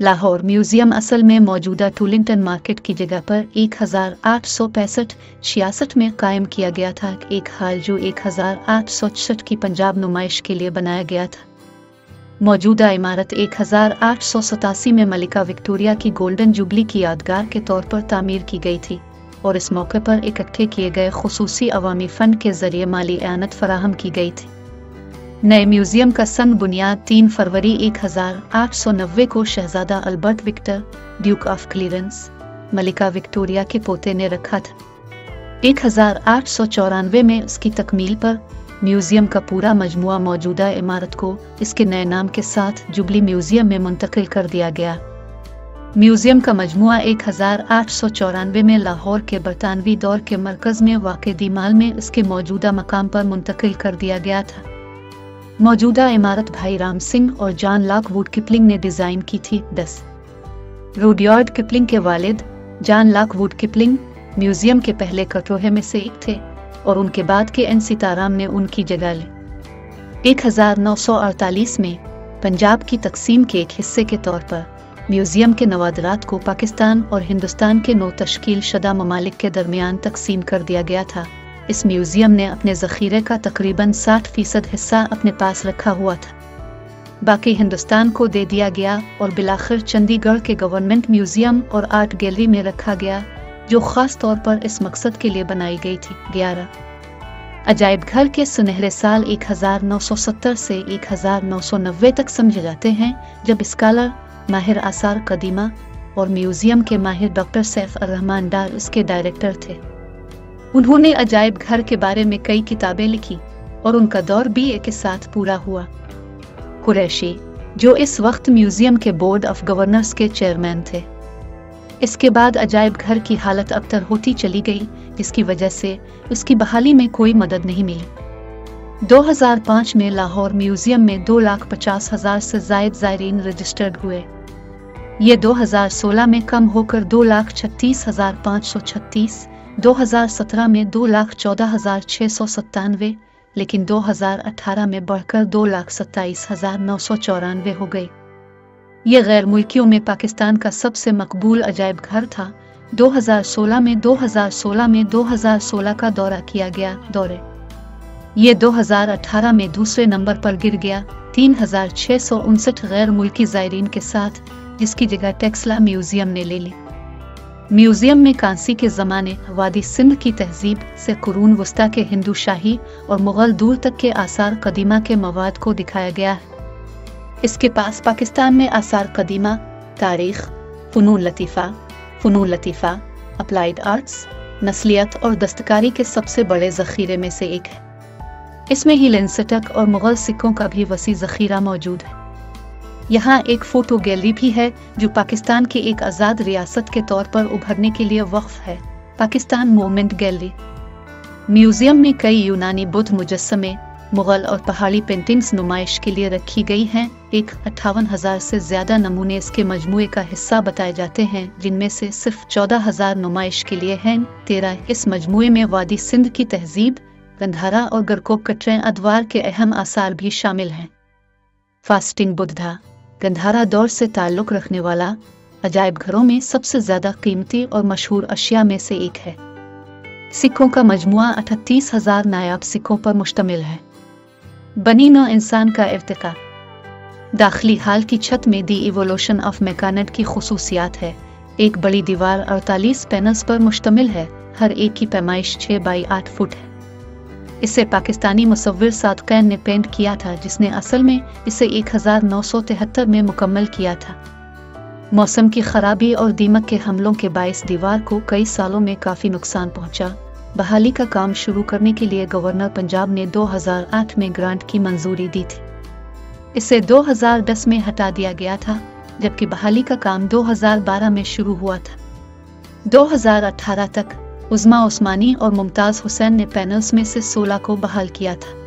Lahore museum असल में मौजूदा टूलिंगटन मार्केट की जगह पर एक हज़ार आठ सौ पैंसठ छियासठ में कायम किया गया था, एक हाल जो एक हज़ार आठ सौ छठ की पंजाब नुमाइश के लिए बनाया गया था। मौजूदा इमारत एक हज़ार आठ सौ सतासी में मलिका विक्टोरिया की गोल्डन जुबली की यादगार के तौर पर तामीर की गई थी और इस मौके पर इकट्ठे किए गए खसूसी अवामी फंड के ज़रिए माली एनत फराहम की गई थी। नए म्यूज़ियम का संग बुनियाद 3 फरवरी 1890 को शहजादा Albert Victor, Duke of Clarence Malika Victoria के पोते ने रखा था। एक हज़ार आठ सौ चौरानवे में उसकी तकमील पर म्यूज़ियम का पूरा मजमुआ मौजूदा इमारत को इसके नए नाम के साथ जुबली म्यूज़ियम में मुंतकिल कर दिया गया। म्यूज़ियम का मजमुआ एक में लाहौर के बरतानवी दौर के मरकज में वाक़ दीमाल में इसके मौजूदा मकाम पर मुंतकिल कर दिया गया था। मौजूदा इमारत भाई राम सिंह और जॉन लॉक वुड किपलिंग ने डिज़ाइन की थी दस। रूडयार्ड किपलिंग के वालिद, John Lockwood Kipling, museum के पहले कटोहे में से एक थे और उनके बाद के एन सीताराम ने उनकी जगह ली। 1948 में पंजाब की तकसीम के एक हिस्से के तौर पर म्यूज़ियम के नवादरात को पाकिस्तान और हिंदुस्तान के नौ तश्कील शुदा ममालिक के दरमियान तकसीम कर दिया गया था। इस म्यूज़ियम ने अपने जखीरे का तकरीबन 60 फ़ीसद हिस्सा अपने पास रखा हुआ था। बाकी हिंदुस्तान को दे दिया गया और बिलाखिर चंडीगढ़ के गवर्नमेंट म्यूज़ियम और आर्ट गैलरी में रखा गया, जो खास तौर पर इस मकसद के लिए बनाई गई थी, ग्यारह। अजायब घर के सुनहरे साल 1970 से 1990 तक समझे जाते हैं, जब स्कॉलर माहिर आसार कदीमा और म्यूज़ियम के माहिर डॉक्टर सैफ रहमान डार उसके डायरेक्टर थे। उन्होंने अजायब घर के बारे में कई किताबें लिखी और उनका दौर बी ए के साथ पूरा हुआ। कुरैशी, जो इस वक्त म्यूज़ियम के बोर्ड ऑफ़ गवर्नर्स के चेयरमैन थे। इसके बाद अजायब घर की हालत अबतर होती चली गई, जिसकी वजह से उसकी बहाली में कोई मदद नहीं मिली। 2005 में लाहौर म्यूज़ियम में दो लाख पचास हज़ार से जायद जायरीन रजिस्टर्ड हुए। ये 2016 में कम होकर दो लाख छत्तीस हज़ार पाँच सौ छत्तीस 2017 में दो लाख चौदह हज़ार छः सौ सत्तानवे, लेकिन 2018 में बढ़कर दो लाख सत्ताईस हज़ार नौ सौ चौरानवे हो गई। ये गैर मुल्कियों में पाकिस्तान का सबसे मकबूल अजायब घर था। 2016 में 2016 में 2016 का दौरा किया गया दौरे। ये 2018 में दूसरे नंबर पर गिर गया। तीन हज़ार छः सौ उनसठ गैर मुल्की जायरीन के साथ, जिसकी जगह टेक्सला म्यूज़ियम ने ले ली। म्यूज़ियम में कांसी के ज़माने वादी सिंध की तहजीब से कुरून वस्ता के हिंदू शाही और मुग़ल दूर तक के आसार कदीमा के मवाद को दिखाया गया है। इसके पास पाकिस्तान में आसार कदीमा, तारीख, फ़नून लतीफ़ा फ़नून लतीफ़ा, अप्लाइड आर्ट्स, नस्लियत और दस्तकारी के सबसे बड़े ज़ख़ीरे में से एक है। इसमें ही लेंसटक और मुग़ल सिक्कों का भी वसी ज़ख़ीरा मौजूद है। यहाँ एक फ़ोटो गैलरी भी है, जो पाकिस्तान की एक आज़ाद रियासत के तौर पर उभरने के लिए वक्फ है, पाकिस्तान मोमेंट गैलरी। म्यूज़ियम में कई यूनानी बुद्ध मुजस्मे, मुगल और पहाड़ी पेंटिंग्स नुमाइश के लिए रखी गई हैं, एक अट्ठावन हज़ार से ज़्यादा नमूने इसके मजमुए का हिस्सा बताए जाते हैं, जिनमें से सिर्फ़ चौदह हज़ार नुमाइश के लिए हैं, तेरह इस मजमुए में वादी सिंध की तहजीब, गंधारा और गरकोब कटरे अदवार के अहम आसार भी शामिल हैं। फास्टिंग बुद्धा गंधारा दौर से ताल्लुक़ रखने वाला अजायब घरों में सबसे ज़्यादा कीमती और मशहूर अशिया में से एक है। सिक्कों का मजमुआ अठतीस हज़ार नायाब सिक्कों पर मुश्तमिल है। बनी नौ इंसान का इरतका। दाखिली हाल की छत में दी इवोल्यूशन ऑफ़ मैकानेट की खसूसियात है। एक बड़ी दीवार अड़तालीस पैनल्स पर मुश्तमिल है। हर एक की पैमाइश छः बाई आठ फुट है। इसे पाकिस्तानी मुसविर सादकैन ने पेंट किया था, जिसने असल में इसे एक हज़ार नौ सौ तिहत्तर में मुकम्मल किया था। मौसम की खराबी और दीमक के हमलों के बायस दीवार को कई सालों में काफ़ी नुकसान पहुँचा। बहाली का काम शुरू करने के लिए गवर्नर पंजाब ने 2008 में ग्रांट की मंजूरी दी थी। इसे 2010 में हटा दिया गया था, जबकि बहाली का काम 2012 में शुरू हुआ था। 2018 तक उज़मा उस्मानी और मुमताज़ हुसैन ने पैनल्स में से 16 को बहाल किया था।